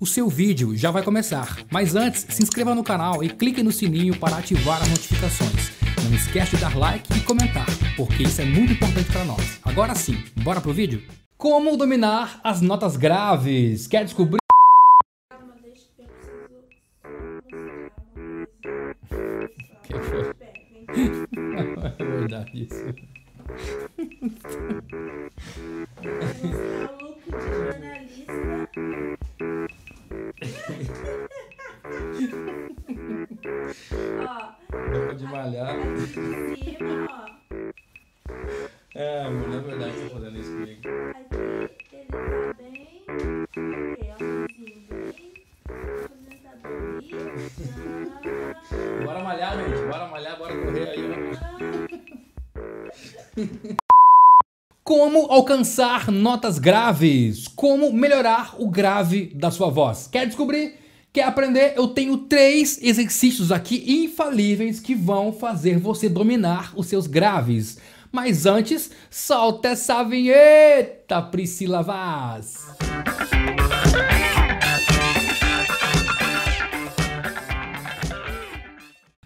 O seu vídeo já vai começar, mas antes se inscreva no canal e clique no sininho para ativar as notificações. Não esquece de dar like e comentar, porque isso é muito importante para nós. Agora sim, bora pro vídeo? Como dominar as notas graves? Quer descobrir? É isso. Bora malhar, gente. Bora malhar, bora correr aí, ó. Como alcançar notas graves? Como melhorar o grave da sua voz? Quer descobrir? Quer aprender? Eu tenho três exercícios aqui infalíveis que vão fazer você dominar os seus graves. Mas antes, solta essa vinheta, Priscila Vaz.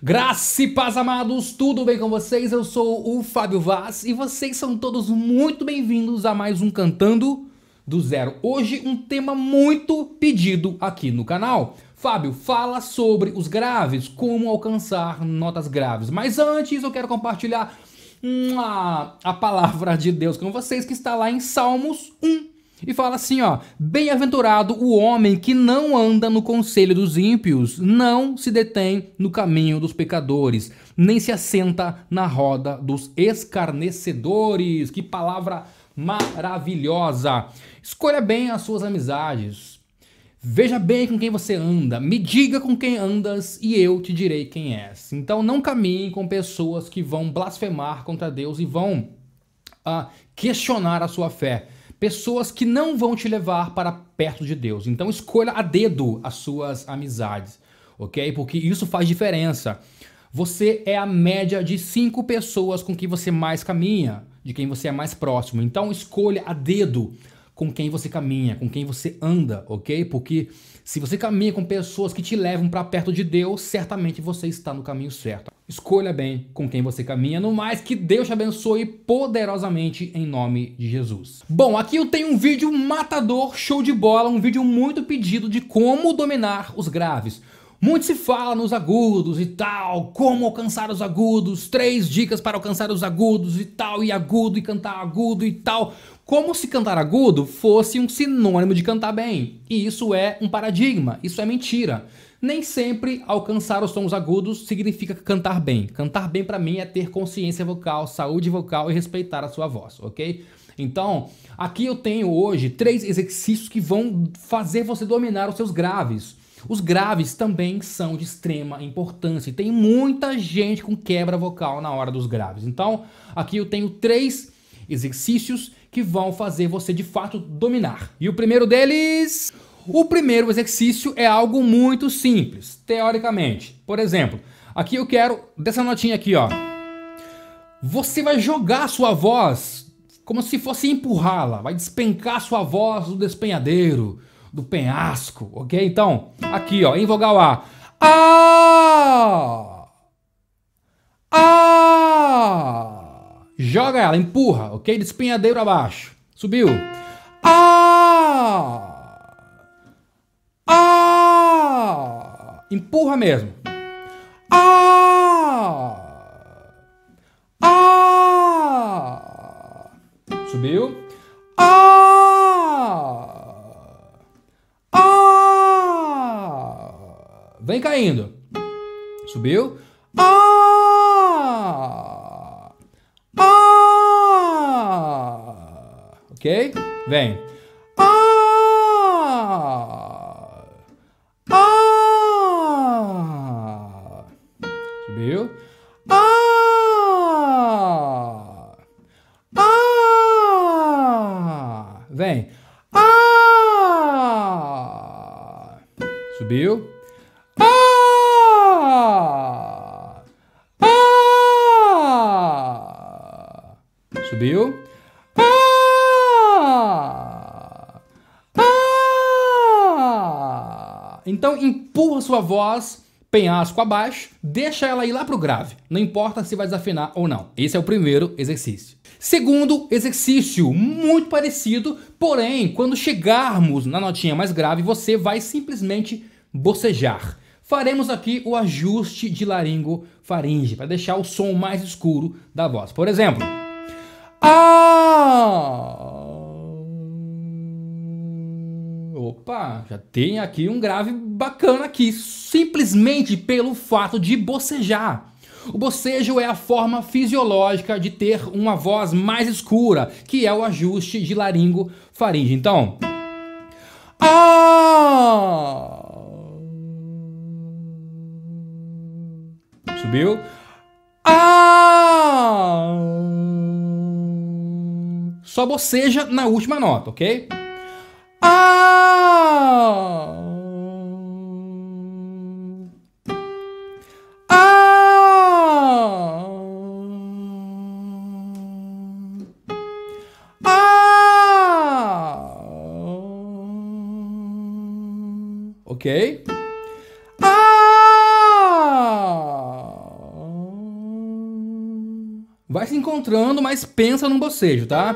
Graça e paz, amados, tudo bem com vocês? Eu sou o Fábio Vaz e vocês são todos muito bem-vindos a mais um Cantando do Zero. Hoje, um tema muito pedido aqui no canal. Fábio, fala sobre os graves, como alcançar notas graves. Mas antes, eu quero compartilhar hum, a, a palavra de Deus com vocês, que está lá em Salmos 1. E fala assim, ó: Bem-aventurado o homem que não anda no conselho dos ímpios, não se detém no caminho dos pecadores, nem se assenta na roda dos escarnecedores. Que palavra maravilhosa! Escolha bem as suas amizades. Veja bem com quem você anda, me diga com quem andas e eu te direi quem és. Então não caminhe com pessoas que vão blasfemar contra Deus e vão ah, questionar a sua fé. Pessoas que não vão te levar para perto de Deus. Então escolha a dedo as suas amizades, ok? Porque isso faz diferença. Você é a média de cinco pessoas com quem você mais caminha, de quem você é mais próximo. Então escolha a dedo com quem você caminha, com quem você anda, ok? Porque se você caminha com pessoas que te levam para perto de Deus, certamente você está no caminho certo. Escolha bem com quem você caminha. No mais, que Deus te abençoe poderosamente em nome de Jesus. Bom, aqui eu tenho um vídeo matador, show de bola, um vídeo muito pedido de como dominar os graves. Muito se fala nos agudos e tal, como alcançar os agudos, três dicas para alcançar os agudos e tal, e agudo e cantar agudo e tal. Como se cantar agudo fosse um sinônimo de cantar bem. E isso é um paradigma, isso é mentira. Nem sempre alcançar os tons agudos significa cantar bem. Cantar bem para mim é ter consciência vocal, saúde vocal e respeitar a sua voz, ok? Então, aqui eu tenho hoje três exercícios que vão fazer você dominar os seus graves. Os graves também são de extrema importância e tem muita gente com quebra vocal na hora dos graves. Então, aqui eu tenho três exercícios que vão fazer você de fato dominar. E o primeiro deles, o primeiro exercício é algo muito simples, teoricamente. Por exemplo, aqui eu quero dessa notinha aqui, ó. Você vai jogar sua voz como se fosse empurrá-la, vai despencar sua voz do despenhadeiro do penhasco, ok? Então, aqui ó, em vogal A. A! A! Joga ela, empurra, ok? Despenhadeiro abaixo. Subiu. A! A! Empurra mesmo. Caindo. Subiu. Ah! Ah! Ok? Vem. Ah! Ah! Subiu. Ah! Ah! Vem. Ah! Subiu. Subiu. Então empurra sua voz penhasco abaixo, deixa ela ir lá pro grave. Não importa se vai desafinar ou não. Esse é o primeiro exercício. Segundo exercício, muito parecido, porém, quando chegarmos na notinha mais grave, você vai simplesmente bocejar. Faremos aqui o ajuste de laringo-faringe para deixar o som mais escuro da voz. Por exemplo, ah! Opa, já tem aqui um grave bacana aqui, simplesmente pelo fato de bocejar. O bocejo é a forma fisiológica de ter uma voz mais escura, que é o ajuste de laringo-faringe. Então, ah! Subiu. Ah! Só boceja na última nota, ok? Ah! Ah! Ah! Ok? Vai se encontrando, mas pensa num bocejo, tá?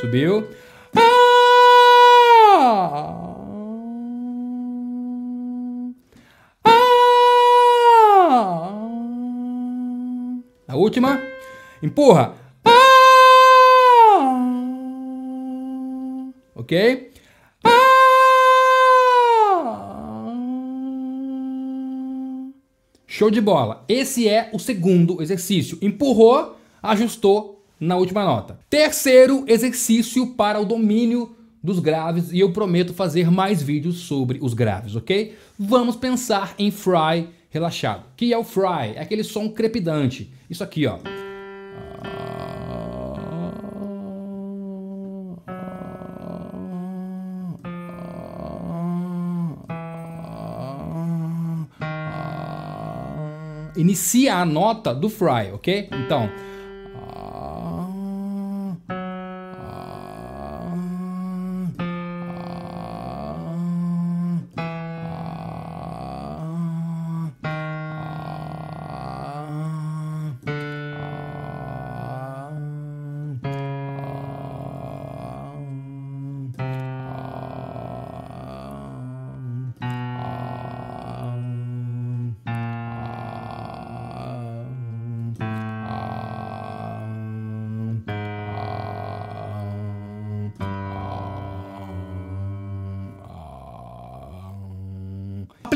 Subiu. Ah! Ah! A última. Empurra. Ah! Ok? Show de bola. Esse é o segundo exercício. Empurrou, ajustou na última nota. Terceiro exercício para o domínio dos graves e eu prometo fazer mais vídeos sobre os graves, ok? Vamos pensar em fry relaxado. que é o fry? É aquele som crepidante. Isso aqui, ó. inicia a nota do fry, ok? Então.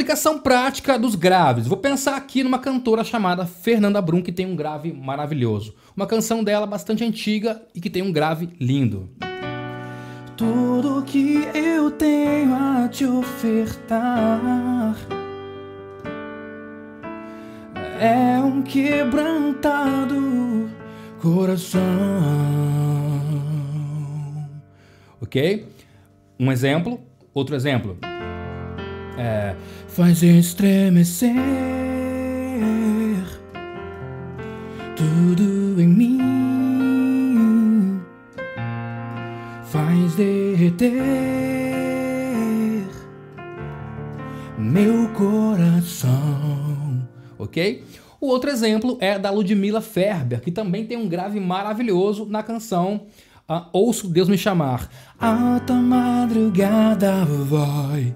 Aplicação prática dos graves. Vou pensar aqui numa cantora chamada Fernanda Brum, que tem um grave maravilhoso. Uma canção dela bastante antiga e que tem um grave lindo. Tudo que eu tenho a te ofertar é um quebrantado coração. Ok? Um exemplo, outro exemplo. É, faz estremecer tudo em mim, faz derreter meu coração, ok? O outro exemplo é da Ludmilla Ferber, que também tem um grave maravilhoso na canção uh, Ouço Deus Me Chamar. Alta madrugada vai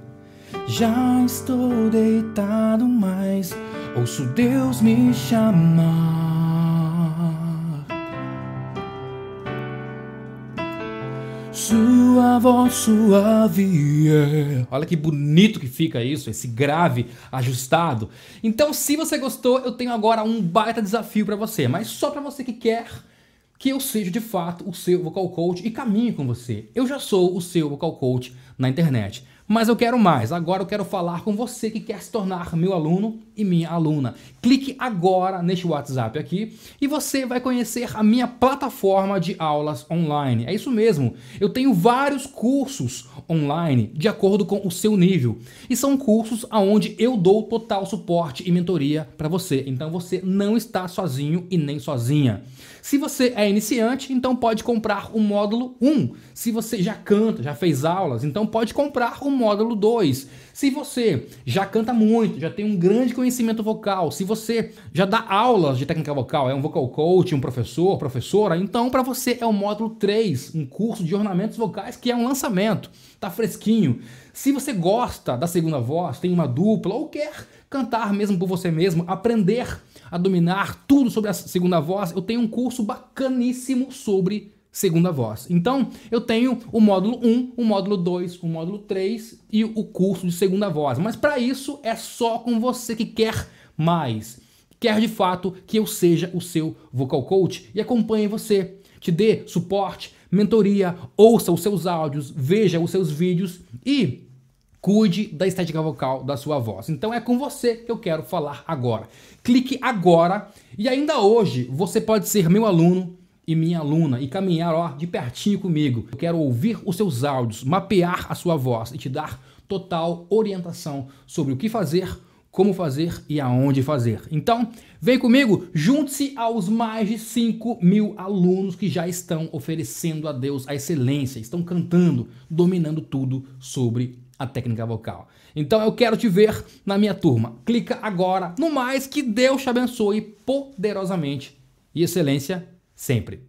já estou deitado, mas ouço Deus me chamar. Sua voz suave. É. Olha que bonito que fica isso, esse grave ajustado. Então, se você gostou, eu tenho agora um baita desafio para você, mas só para você que quer que eu seja de fato o seu vocal coach e caminhe com você. Eu já sou o seu vocal coach na internet. Mas eu quero mais. Agora eu quero falar com você que quer se tornar meu aluno e minha aluna. Clique agora neste WhatsApp aqui e você vai conhecer a minha plataforma de aulas online. É isso mesmo. Eu tenho vários cursos online de acordo com o seu nível. E são cursos aonde eu dou total suporte e mentoria para você. Então você não está sozinho e nem sozinha. Se você é iniciante, então pode comprar o módulo 1. Se você já canta, já fez aulas, então pode comprar o módulo 2. Se você já canta muito, já tem um grande conhecimento vocal, se você já dá aulas de técnica vocal, é um vocal coach, um professor, professora, então para você é o módulo 3, um curso de ornamentos vocais que é um lançamento, tá fresquinho. Se você gosta da segunda voz, tem uma dupla ou quer cantar mesmo por você mesmo, aprender a dominar tudo sobre a segunda voz, eu tenho um curso bacaníssimo sobre segunda voz. Então, eu tenho o módulo 1, o módulo 2, o módulo 3 e o curso de segunda voz. Mas para isso é só com você que quer mais. Quer de fato que eu seja o seu vocal coach e acompanhe você, te dê suporte, mentoria, ouça os seus áudios, veja os seus vídeos e Cuide da estética vocal da sua voz. Então é com você que eu quero falar agora. Clique agora e ainda hoje você pode ser meu aluno e minha aluna e caminhar ó, de pertinho comigo. Eu quero ouvir os seus áudios, mapear a sua voz e te dar total orientação sobre o que fazer, como fazer e aonde fazer. Então, vem comigo, junte-se aos mais de 5 mil alunos que já estão oferecendo a Deus a excelência, estão cantando, dominando tudo sobre a técnica vocal. Então eu quero te ver na minha turma. Clica agora. No mais, que Deus te abençoe poderosamente e excelência sempre.